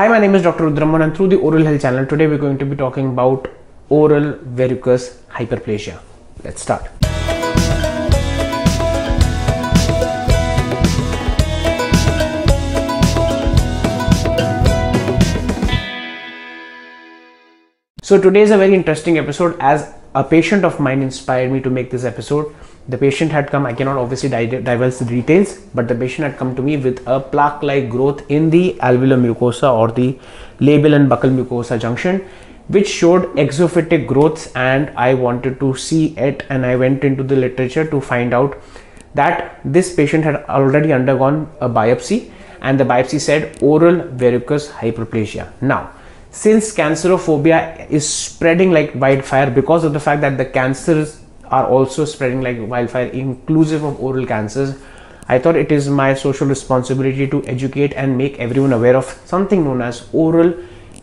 Hi, my name is Dr. Rudra Mohan and through the Oral Health channel, today we're going to be talking about oral verrucous hyperplasia. Let's start. So today is a very interesting episode as a patient of mine inspired me to make this episode. The patient had come i cannot obviously divulge the details but the patient had come to me with a plaque like growth in the alveolar mucosa or the labial and buccal mucosa junction which showed exophytic growths and i wanted to see it and i went into the literature to find out that this patient had already undergone a biopsy and the biopsy said oral verrucous hyperplasia. Now since cancerophobia is spreading like wildfire because of the fact that the cancers are also spreading like wildfire inclusive of oral cancers i thought it is my social responsibility to educate and make everyone aware of something known as oral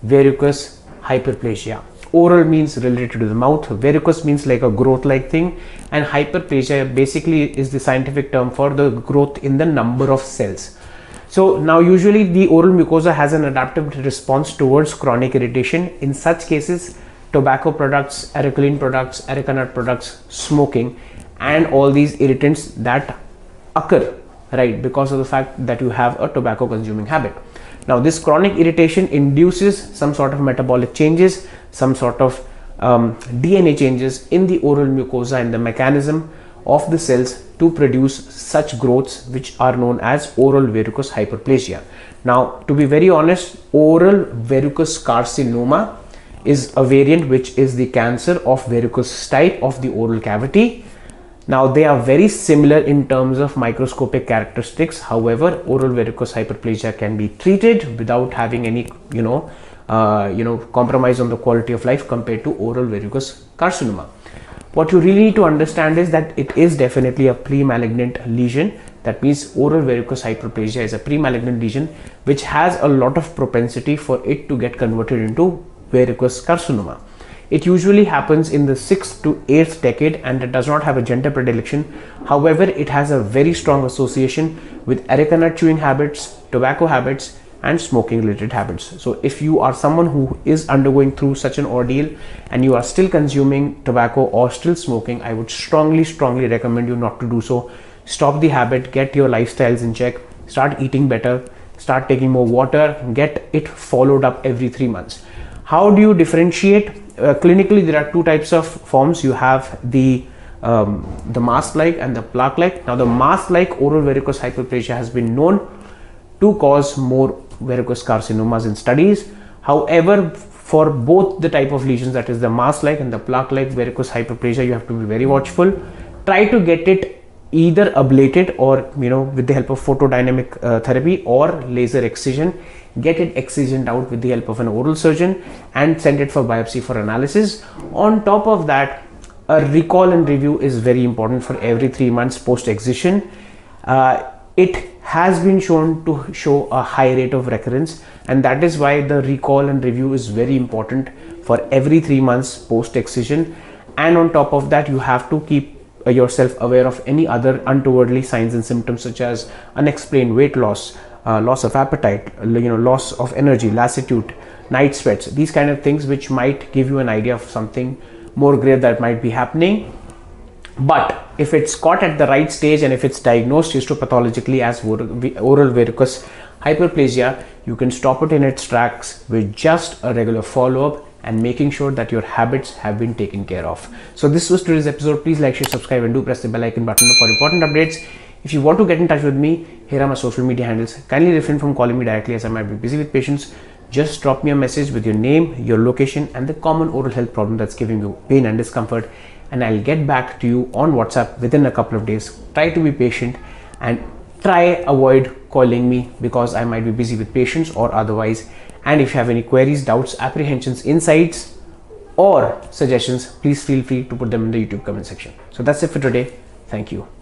verrucous hyperplasia. Oral means related to the mouth. Verrucous means like a growth like thing. And hyperplasia basically is the scientific term for the growth in the number of cells so now usually the oral mucosa has an adaptive response towards chronic irritation in such cases tobacco products, arecoline products, nut products, smoking, and all these irritants that occur, right, because of the fact that you have a tobacco consuming habit. Now, this chronic irritation induces some sort of metabolic changes, some sort of um, DNA changes in the oral mucosa and the mechanism of the cells to produce such growths which are known as oral verrucous hyperplasia. Now, to be very honest, oral verrucous carcinoma is a variant which is the cancer of verrucous type of the oral cavity. Now they are very similar in terms of microscopic characteristics. However, oral verrucous hyperplasia can be treated without having any, you know, uh, you know, compromise on the quality of life compared to oral verrucous carcinoma. What you really need to understand is that it is definitely a pre-malignant lesion. That means oral verrucous hyperplasia is a pre-malignant lesion which has a lot of propensity for it to get converted into verrucous carcinoma. It usually happens in the 6th to 8th decade and it does not have a gender predilection. However, it has a very strong association with areca nut chewing habits, tobacco habits and smoking related habits. So if you are someone who is undergoing through such an ordeal and you are still consuming tobacco or still smoking, I would strongly, strongly recommend you not to do so. Stop the habit, get your lifestyles in check, start eating better, start taking more water, get it followed up every three months how do you differentiate uh, clinically there are two types of forms you have the um, the mask like and the plaque like now the mask like oral verrucous hyperplasia has been known to cause more verrucous carcinomas in studies however for both the type of lesions that is the mask like and the plaque like verrucous hyperplasia you have to be very watchful try to get it either ablated or you know with the help of photodynamic uh, therapy or laser excision get it excisioned out with the help of an oral surgeon and send it for biopsy for analysis. On top of that, a recall and review is very important for every three months post excision. Uh, it has been shown to show a high rate of recurrence and that is why the recall and review is very important for every three months post excision and on top of that you have to keep yourself aware of any other untowardly signs and symptoms such as unexplained weight loss uh, loss of appetite, you know, loss of energy, lassitude, night sweats, these kind of things which might give you an idea of something more grave that might be happening. But if it's caught at the right stage and if it's diagnosed histopathologically as oral verrucous hyperplasia, you can stop it in its tracks with just a regular follow-up and making sure that your habits have been taken care of. So this was today's episode. Please like, share, subscribe and do press the bell icon button for important updates. If you want to get in touch with me, here are my social media handles. Kindly refrain from calling me directly as I might be busy with patients. Just drop me a message with your name, your location, and the common oral health problem that's giving you pain and discomfort, and I'll get back to you on WhatsApp within a couple of days. Try to be patient and try avoid calling me because I might be busy with patients or otherwise. And if you have any queries, doubts, apprehensions, insights, or suggestions, please feel free to put them in the YouTube comment section. So that's it for today. Thank you.